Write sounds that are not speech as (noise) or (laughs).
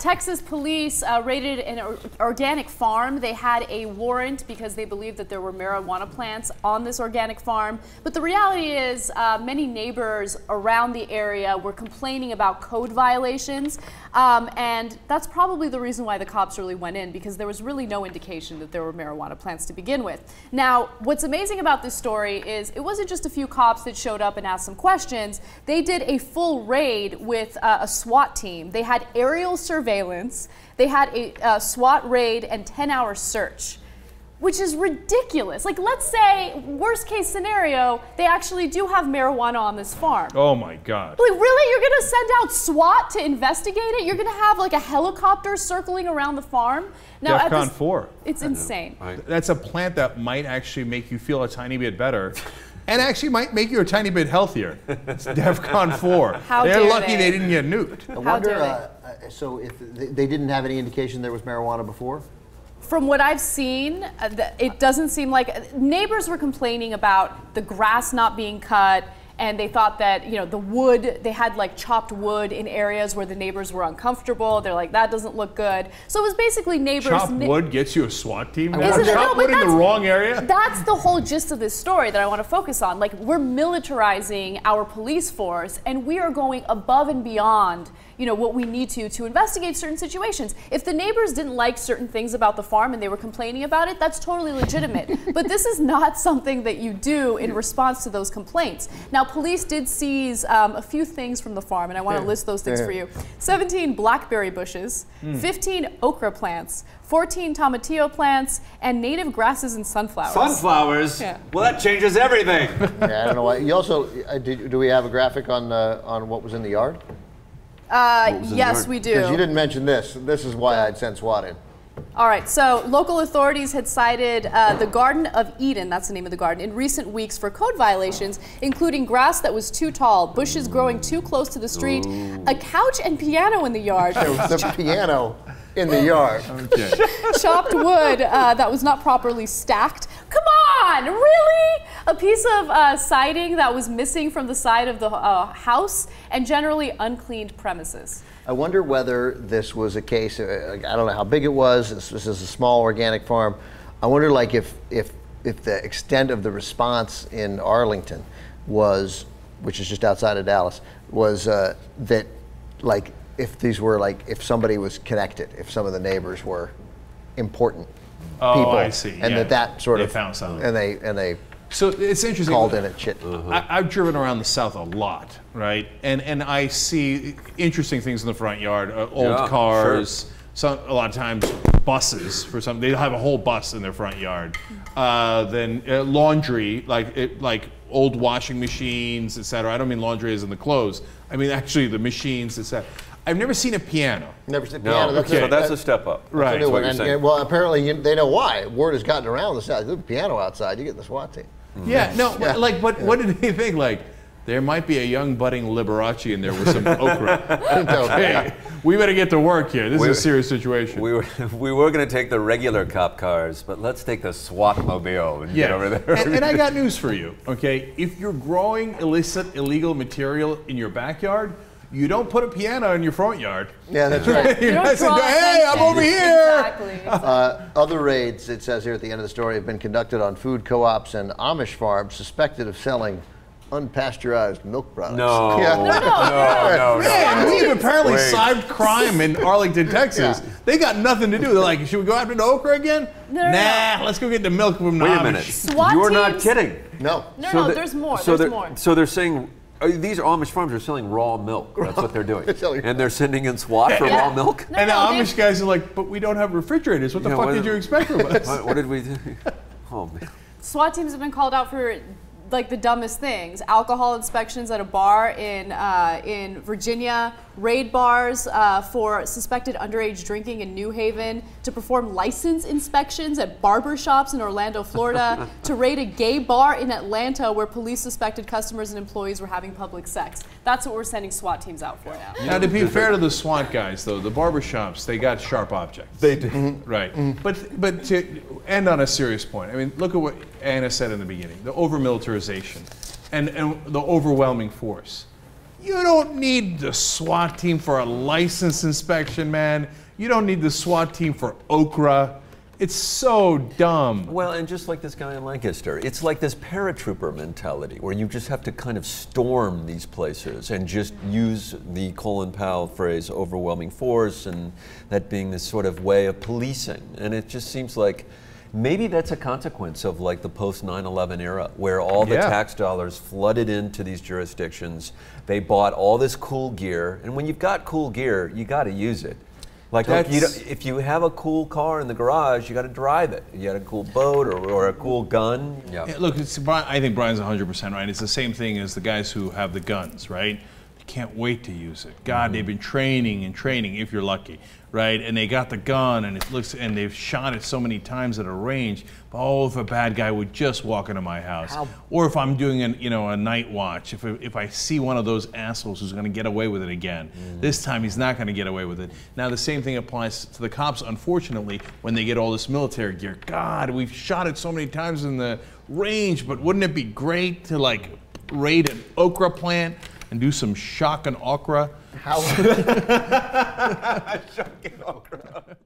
Texas police uh, raided an or organic farm. They had a warrant because they believed that there were marijuana plants on this organic farm. But the reality is, uh, many neighbors around the area were complaining about code violations. Um, and that's probably the reason why the cops really went in because there was really no indication that there were marijuana plants to begin with. Now, what's amazing about this story is it wasn't just a few cops that showed up and asked some questions. They did a full raid with uh, a SWAT team. They had aerial surveillance, they had a uh, SWAT raid and 10 hour search which is ridiculous. Like, let's say, worst case scenario, they actually do have marijuana on this farm. Oh my God. Like, really? You're gonna send out SWAT to investigate it? You're gonna have like a helicopter circling around the farm? Now, DEFCON 4. It's insane. That's a plant that might actually make you feel a tiny bit better. and actually might make you a tiny bit healthier. It's DEFCON 4. How They're dare lucky they. they didn't get nuked. I How wonder, dare uh, uh, so if they, didn't have any indication there was marijuana before? From what I've seen, uh, it doesn't seem like neighbors were complaining about the grass not being cut. And they thought that you know the wood they had like chopped wood in areas where the neighbors were uncomfortable. They're like that doesn't look good. So it was basically neighbors. Chopped wood gets you a SWAT team. Or it? No, wood in the that's- wrong area. That's the whole gist of this story that I want to focus on. Like, we're militarizing our police force, and we are going above and beyond, you know, what we need to to investigate certain situations. If the neighbors didn't like certain things about the farm and they were complaining about it, that's totally legitimate. but this is not (laughs) something that you do in response to those complaints. Now, police did seize um, a few things from the farm, and I want to list those things for you. 17 blackberry bushes, 15 okra plants, 14 tomatillo plants, and native grasses and sunflowers. Sunflowers? Yeah. Well, that changes everything. (laughs) yeah, I don't know why. You also, uh, did, do we have a graphic on uh, on what was in the yard? Uh, was in the yes, yard? we Because you didn't mention this. This is why I'd sent SWAT in. All right, so local authorities had cited uh, the Garden of Eden, that's the name of the garden, in recent weeks for code violations, including grass that was too tall, bushes growing too close to the street, a couch and piano in the yard, There was the (laughs) piano in the yard. Okay. chopped wood uh, that was not properly stacked. Come on, really? A piece of uh, siding that was missing from the side of the uh, house, and generally uncleaned premises. I wonder whether this was a case. Uh, I don't know how big it was. This, this is a small organic farm. I wonder, like, if if if the extent of the response in Arlington was, which is just outside of Dallas, was uh, that, like, if these were like, if somebody was connected, if some of the neighbors were important Oh, people, I see, and yeah. that that sort They of found something. and they and they So it's interesting. called in it shit. I, I've driven around the South a lot, right? And and I see interesting things in the front yard. Uh, old Yeah, cars. Some a lot of times buses for some. They have a whole bus in their front yard. Uh, then uh, laundry, like it, like old washing machines, etc. I don't mean laundry as in the clothes. I mean actually the machines, etc. I've never seen a piano. Never seen No, piano. okay. so that's a step up. Right. New one. And, and, well, apparently you, they know why. Word has gotten around the south. There's a piano outside. You get the SWAT team. Mm-hmm. Yeah, no, (laughs) Yeah. like, what, what did he think? Like, there might be a young budding Liberace in there with some (laughs) okra. (laughs) okay, we better get to work here. This We- is a serious situation. We were, we were going to take the regular cop cars, but let's take the SWAT mobile and get over there. And, and I got news for you, okay? If you're growing illicit, illegal material in your backyard, you don't put a piano in your front yard. Yeah, that's right. (laughs) You're don't not saying, draw hey, I'm over here. Exactly. (laughs) Uh, other raids, it says here at the end of the story, have been conducted on food co-ops and Amish farms suspected of selling unpasteurized milk products. No. (laughs) Yeah. No, no, no. Man, we've apparently Wait. solved crime in Arlington, Texas. Yeah. They got nothing to do. They're like, should we go after the okra again? No, no, nah, let's go get the milk from the Wait a minute. SWAT You're not kidding. No. No, So no, the- there's more. So there's they're, more. So they're saying these Amish farms are selling raw milk. That's what they're doing. (laughs) They're and they're sending in SWAT for Yeah. raw milk. No, And the no, Amish guys are like, but we don't have refrigerators. What the Yeah, fuck what- did you expect from (laughs) us? What, what did we do? (laughs) Oh man. SWAT teams have been called out for like the dumbest things: alcohol inspections at a bar in uh, in Virginia, raid bars uh, for suspected underage drinking in New Haven, to perform license inspections at barber shops in Orlando, Florida, (laughs) to raid a gay bar in Atlanta where police suspected customers and employees were having public sex. That's what we're sending SWAT teams out for now. Now, to be fair to the SWAT guys, though, the barbershops, they got sharp objects. They do. Right. But but to end on a serious point, I mean, look at what Ana said in the beginning: the over militarization and, and the overwhelming force. You don't need the SWAT team for a license inspection, man. You don't need the SWAT team for okra. It's so dumb. Well, and just like this guy in Lancaster, it's like this paratrooper mentality where you just have to kind of storm these places and just use the Colin Powell phrase overwhelming force and that being this sort of way of policing. And it just seems like maybe that's a consequence of like the post 9-11 era where all the Yeah. tax dollars flooded into these jurisdictions. They bought all this cool gear. And when you've got cool gear, you got to use it. Like look, you if you have a cool car in the garage, you got to drive it. You got a cool boat or, or a cool gun. Yeah. Yeah, look, it's, I think Brian's 100% right. It's the same thing as the guys who have the guns, right? You can't wait to use it. God, they've mm-hmm. been training and training, if you're lucky, right? And they got the gun, and it looks, and they've shot it so many times at a range. Oh, if a bad guy would just walk into my house, or if I'm doing an, you know, a night watch, if if I see one of those assholes who's going to get away with it again, mm. this time he's not going to get away with it. Now the same thing applies to the cops. Unfortunately, when they get all this military gear, God, we've shot it so many times in the range, but wouldn't it be great to like raid an okra plant and do some shock and okra? How, (laughs) Shocking okra.